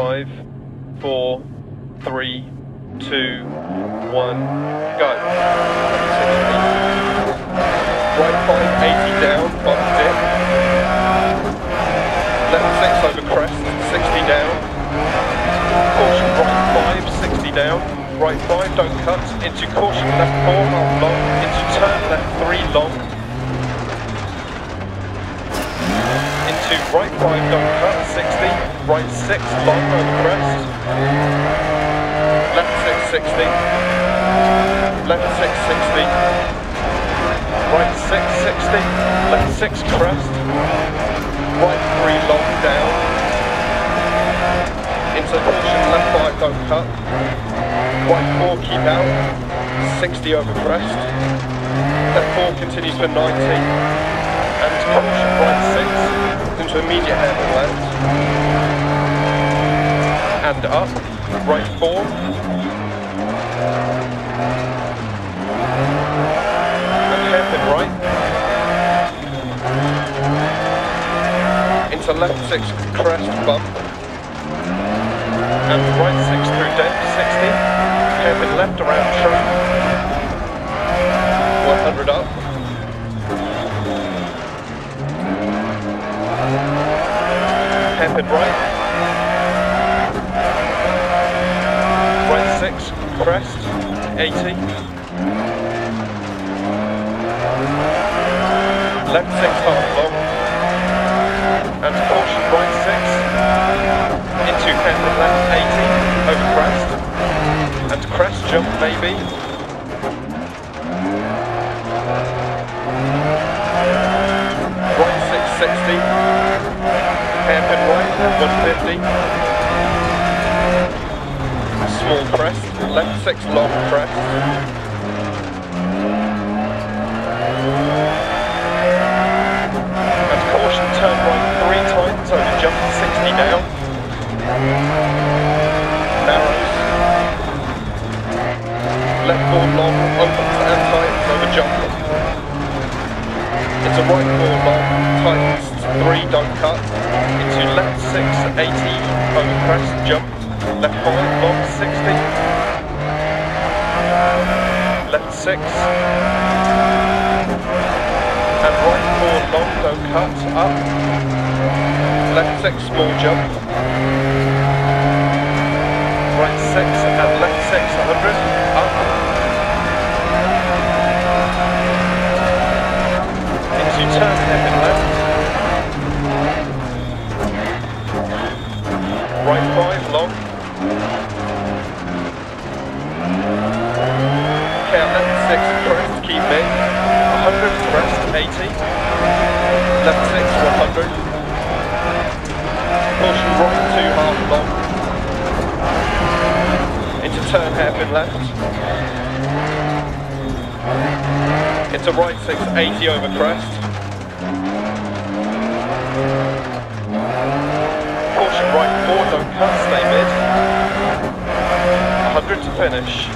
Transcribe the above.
five, four, three, two, one, go. 60. Right five, 80 down, bump dip. Left six over crest, 60 down. Caution right five, 60 down. Right five, don't cut. Into caution left four, half long. Into turn left three, long. Into right five, don't cut, 60. Right six, long over crest. Left six, 60. Left six, 60. Right six, 60. Left six, crest. Right three, long down. Into caution, left five, don't cut. Right four, keep out. 60 over crest. Left four continues for 90. And caution, right six. Into immediate hairpin left. And up. Right four. And hairpin right. Into left six, crest, bump. And right six through dent, 60. Hairpin left around track. Hairpin right. Right six, crest, 80. Left six, half long. And caution, right six. Into hairpin left, 80, over crest. And crest jump, maybe. Right six, 60. Hairpin right, 150. Small crest, left six long crest. And caution, turn right three times over jump 60 down. Narrows. Left four long, opens and tightens over jump. It's a right four long, tightens three, don't cut. Into left six, 80 over crest, jump. Left five, long 60. Left six. And right four long, don't cut, up. Left six, small jump. Right six and left six, 100, up. Into turn left. 6 crest, keep mid. 100 crest, 80. Left 6, 100. Push right 2, half long. Into turn, hairpin left. Into right 6, 80 over crest. Push right 4, don't cut, stay mid. 100 to finish.